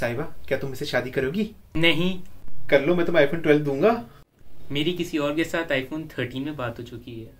साहिबा क्या तुम इसे शादी करोगी? नहीं। कर लो मैं तुम्हें आईफोन 12 दूँगा। मेरी किसी और के साथ आईफोन 13 में बात हो चुकी है।